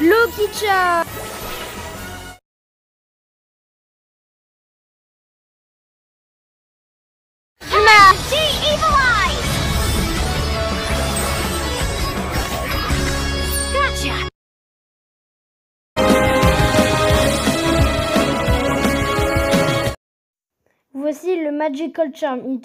Lucky Charm Evil Eyes! Gotcha! Voici le Magical Charm.